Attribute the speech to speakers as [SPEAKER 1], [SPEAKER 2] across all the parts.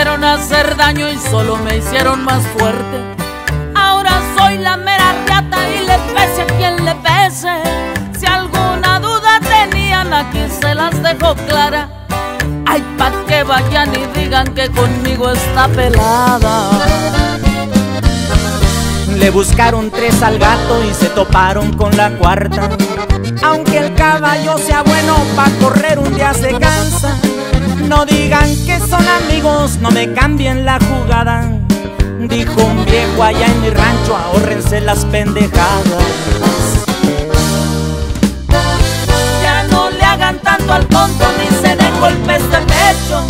[SPEAKER 1] quisieron hacer daño y solo me hicieron más fuerte. Ahora soy la mera rata y le pese a quien le pese. Si alguna duda tenían, aquí se las dejo clara. Ay, pa' que vayan y digan que conmigo está pelada.
[SPEAKER 2] Le buscaron tres al gato y se toparon con la cuarta. Aunque el caballo sea bueno, pa' correr un día se cansa. No digan que no me cambien la jugada. Dijo un viejo allá en mi rancho, ahórrense las pendejadas.
[SPEAKER 1] Ya no le hagan tanto al tonto ni se den golpes de pecho.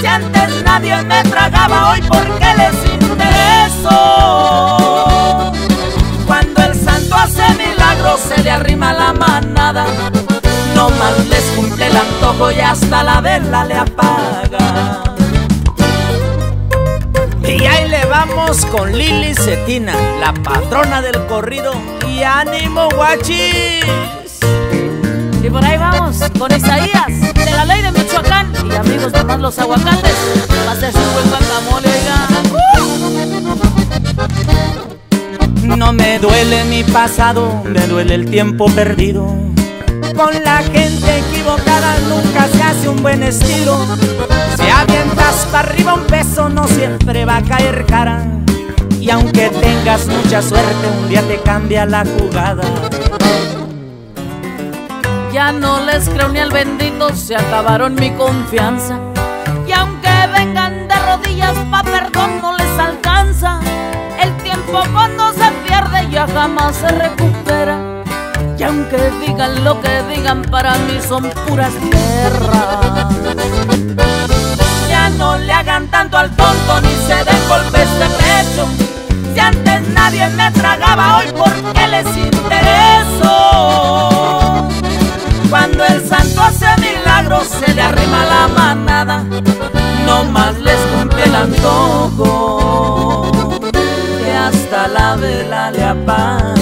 [SPEAKER 1] Si antes nadie me tragaba, hoy porque les intereso. Cuando el santo hace milagros, se le arrima la manada. No más les cumple el antojo y hasta la vela le apaga.
[SPEAKER 2] Vamos con Lili Cetina, la patrona del corrido. Y ánimo, guachis.
[SPEAKER 1] Y por ahí vamos con Isaías, de la ley de Michoacán. Y amigos, nomás los aguacates. Va a hacerse un buen guacamole, oigan.
[SPEAKER 2] No me duele mi pasado, me duele el tiempo perdido. Con la gente equivocada nunca se hace un buen estilo. Siempre va a caer cara. Y aunque tengas mucha suerte, un día te cambia la jugada.
[SPEAKER 1] Ya no les creo ni al bendito, se acabaron mi confianza. Y aunque vengan de rodillas pa' perdón no les alcanza. El tiempo cuando se pierde ya jamás se recupera. Y aunque digan lo que digan, para mí son puras guerras. Tanto al tonto ni se den golpes de pecho. Si antes nadie me tragaba, hoy porque les intereso. Cuando el santo hace milagros se le arrima la manada, no más les cumple el antojo, que hasta la vela le apaga.